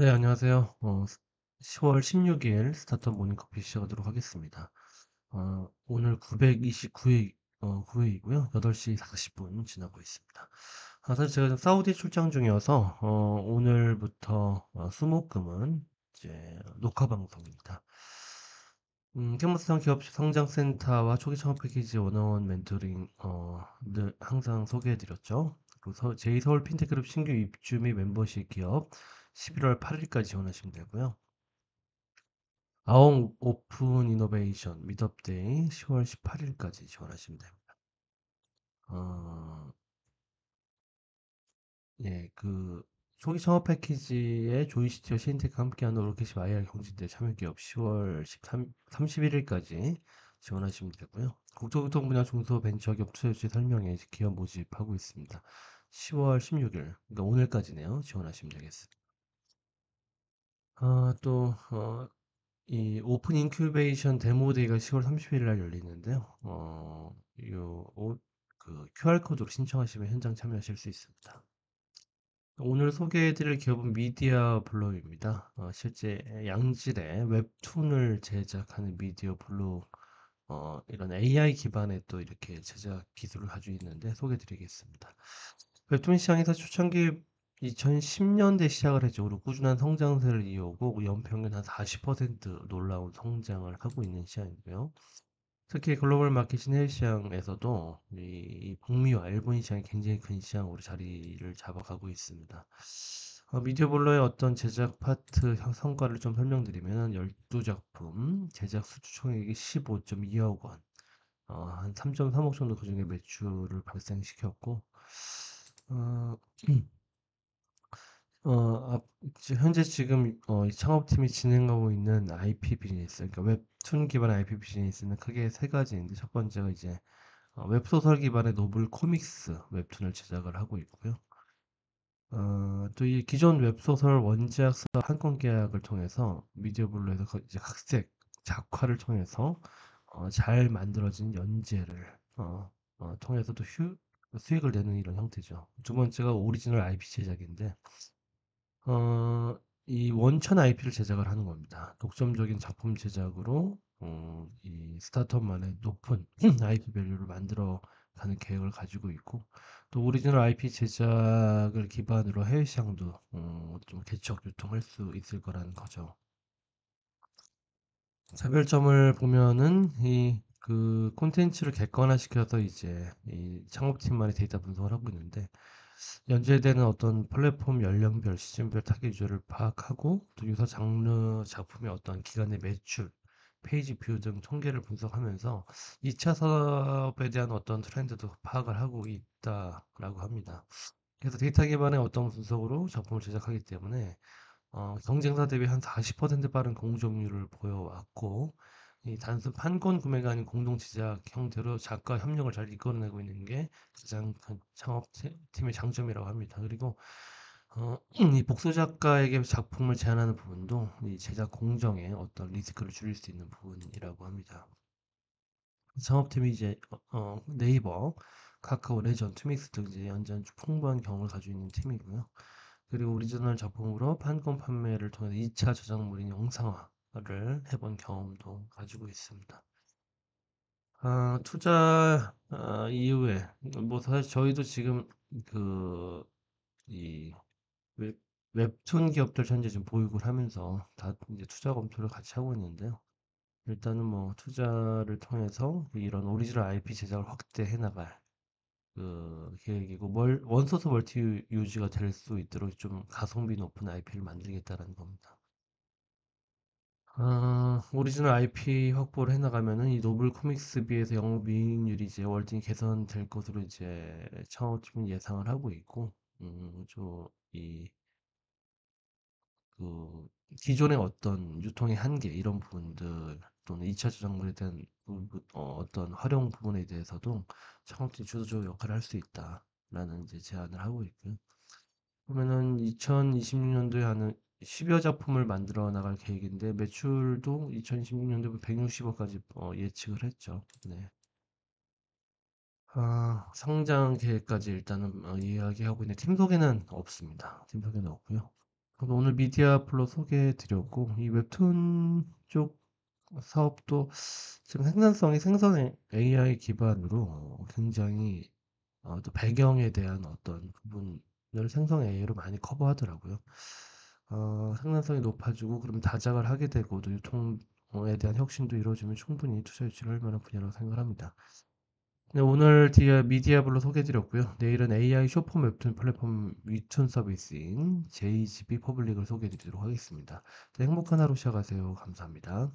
네, 안녕하세요. 어, 10월 16일 스타트업 모닝커피 시작하도록 하겠습니다. 어, 오늘 929회, 어, 9회이고요. 8시 40분 지나고 있습니다. 아, 사실 제가 지금 사우디 출장 중이어서, 어, 오늘부터 어, 수목금은 이제 녹화 방송입니다. 음, 캠퍼스형 기업 성장센터와 초기 창업 패키지 원어원 멘토링, 어, 늘 항상 소개해드렸죠. 그리고 서, 제2서울 핀테크룹 신규 입주 및 멤버십 기업 11월 8일까지 지원하시면 되고요. 아웅 open innovation meetup day 10월 18일까지 지원하시면 됩니다. 어, 예, 그 초기 창업 패키지에 조이시티와 씨엔티테크가 함께하는 rocketship IR 경진대 참여기업 10월 13, 31일까지 지원하시면 되고요. 국토교통 분야 중소벤처기업 투자유치 설명회 기업 모집하고 있습니다. 10월 16일, 그러니까 오늘까지네요. 지원하시면 되겠습니다. 아, 또, 어, 이 open incubation demo day가 10월 30 일 날 열리는데요. 어, 요, 오, 그 QR코드로 신청하시면 현장 참여하실 수 있습니다. 오늘 소개해 드릴 기업은 미디아블로입니다. 어, 실제 양질의 웹툰을 제작하는 미디아블로, 어, 이런 AI 기반의 또 이렇게 제작 기술을 가지고 있는데 소개해 드리겠습니다. 웹툰 시장에서 초창기 2010년대 시작을 했죠. 그리고 꾸준한 성장세를 이어오고 연평균 한 40% 놀라운 성장을 하고 있는 시장이고요. 특히 글로벌 마켓인 해외 시장에서도 이, 이 북미와 일본 시장이 굉장히 큰 시장으로 자리를 잡아가고 있습니다. 어, 미디어블러의 어떤 제작 파트 성과를 좀 설명드리면 12작품, 제작 수주 총액이 15.2억 원, 어, 한 3.3억 정도 그중에 매출을 발생시켰고 어, 어, 앞- 지- 현재 지금 어, 이 창업팀이 진행하고 있는 IP 비즈니스, 그러니까 웹툰 기반 IP 비즈니스는 크게 세 가지인데 첫 번째가 이제 어, 웹소설 기반의 novel comics 웹툰을 제작을 하고 있고요. 어, 또 이 기존 웹소설 원작사 판권 계약을 통해서 미디아블로에서 그 이제 각색 작화를 통해서 어, 잘 만들어진 연재를 어, 어, 통해서 또 휴, 수익을 내는 이런 형태죠. 두 번째가 오리지널 IP 제작인데 어, 이 원천 IP를 제작을 하는 겁니다. 독점적인 작품 제작으로 어, 이 스타트업만의 높은 IP 밸류를 만들어 가는 계획을 가지고 있고 또 오리지널 IP 제작을 기반으로 해외 시장도 어, 좀 개척 유통할 수 있을 거라는 거죠. 차별점을 보면은 이 그 콘텐츠를 객관화시켜서 이제 이 창업팀만의 데이터 분석을 하고 있는데 연재되는 어떤 플랫폼 연령별, 시즌별 target user를 파악하고 또 유사 장르 작품의 어떤 기간의 매출, page view 등 통계를 분석하면서 2차 사업에 대한 어떤 트렌드도 파악을 하고 있다라고 합니다. 그래서 데이터 기반의 어떤 분석으로 작품을 제작하기 때문에 어, 경쟁사 대비 한 40% 빠른 공정률을 보여왔고 이 단순 판권 구매가 아닌 공동 제작 형태로 작가 협력을 잘 이끌어내고 있는 게 가장 큰 창업팀의 장점이라고 합니다. 그리고 어, 이 복수 작가에게 작품을 제안하는 부분도 이 제작 공정에 어떤 리스크를 줄일 수 있는 부분이라고 합니다. 창업팀이 이제 어, 어, 네이버, 카카오, 레전, 투믹스 등 이제 연전 풍부한 경험을 가지고 있는 팀이고요. 그리고 오리지널 작품으로 판권 판매를 통해서 2차 저작물인 영상화 를 해본 경험도 가지고 있습니다. 아, 투자 아, 이후에 뭐 사실 저희도 지금 그이 웹, 웹툰 기업들 현재 지금 보육을 하면서 다 이제 투자 검토를 같이 하고 있는데요. 일단은 뭐 투자를 통해서 이런 오리지널 IP 제작을 확대해 나갈 그 계획이고 뭘 one source multi use가 될 수 있도록 좀 가성비 높은 IP를 만들겠다라는 겁니다. 아, 오리지널 IP 확보를 해나가면은 이 novel comics비에서 영업이익률이 이제 월등히 개선될 것으로 이제 창업팀은 예상을 하고 있고, 음, 저이 그 기존의 어떤 유통의 한계 이런 부분들 또는 2차 저작물에 대한 어, 어떤 활용 부분에 대해서도 창업팀이 주도적 역할을 할 수 있다라는 이제 제안을 하고 있고요. 그러면은 2026년도에 하는 10여 작품을 만들어 나갈 계획인데 매출도 2026년도에 160억까지 어, 예측을 했죠. 네. 아, 성장 계획까지 일단은 어, 이야기하고 있는데 팀 소개는 없습니다. 팀 소개는 없고요. 오늘 미디어 플로 소개해 드렸고, 이 웹툰 쪽 사업도 지금 생산성이 생성 AI 기반으로 굉장히 어, 또 배경에 대한 어떤 부분을 생성 AI로 많이 커버하더라고요. 어, 생산성이 높아지고 그럼 다작을 하게 되고 또 유통에 대한 혁신도 이루어지면 충분히 투자 유치를 할 만한 분야라고 생각합니다. 네, 오늘 디아 미디아블로 소개해드렸고요. 내일은 AI short-form 웹툰 플랫폼 위툰 서비스인 JGB 퍼블릭을 소개해드리도록 하겠습니다. 네, 행복한 하루 시작하세요. 감사합니다.